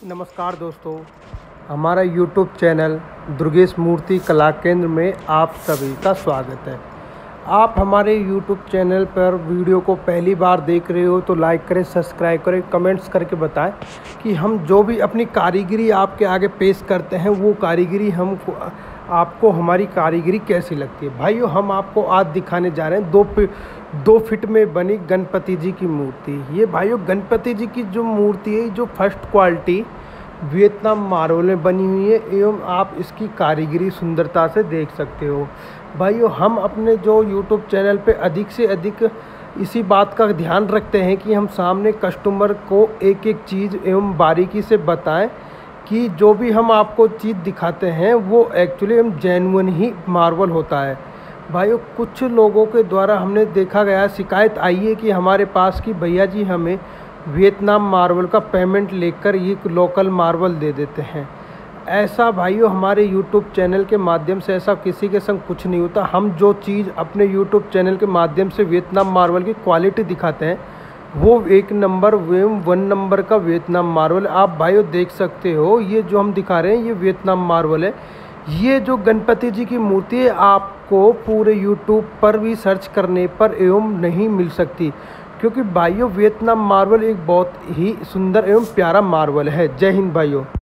नमस्कार दोस्तों, हमारा यूट्यूब चैनल दुर्गेश मूर्ति कला केंद्र में आप सभी का स्वागत है। आप हमारे यूट्यूब चैनल पर वीडियो को पहली बार देख रहे हो तो लाइक करें, सब्सक्राइब करें, कमेंट्स करके बताएँ कि हम जो भी अपनी कारीगरी आपके आगे पेश करते हैं, वो कारीगरी हम आपको हमारी कारीगरी कैसी लगती है? भाइयों, हम आपको आज दिखाने जा रहे हैं दो दो फिट में बनी गणपति जी की मूर्ति। ये भाइयों, गणपति जी की जो मूर्ति है, जो फ़र्स्ट क्वालिटी वियतनाम मार्बल में बनी हुई है, एवं आप इसकी कारीगरी सुंदरता से देख सकते हो। भाइयों, हम अपने जो यूट्यूब चैनल पे अधिक से अधिक इसी बात का ध्यान रखते हैं कि हम सामने कस्टमर को एक एक चीज़ एवं बारीकी से बताएँ कि जो भी हम आपको चीज़ दिखाते हैं, वो एक्चुअली हम जेनवन ही मार्बल होता है। भाइयों, कुछ लोगों के द्वारा हमने देखा गया शिकायत आई है कि हमारे पास कि भैया जी हमें वियतनाम मार्वल का पेमेंट लेकर ये लोकल मार्वल दे देते हैं। ऐसा भाइयों, हमारे यूट्यूब चैनल के माध्यम से ऐसा किसी के संग कुछ नहीं होता। हम जो चीज़ अपने यूट्यूब चैनल के माध्यम से वियतनाम मार्वल की क्वालिटी दिखाते हैं वो एक नंबर वेम, वन नंबर का वियतनाम मार्वल आप भाइयों देख सकते हो, ये जो हम दिखा रहे हैं, ये वियतनाम मार्वल है। ये जो गणपति जी की मूर्ति है, आपको पूरे यूट्यूब पर भी सर्च करने पर एवं नहीं मिल सकती, क्योंकि भाइयों, वियतनाम मार्वल एक बहुत ही सुंदर एवं प्यारा मार्वल है। जय हिंद भाइयों।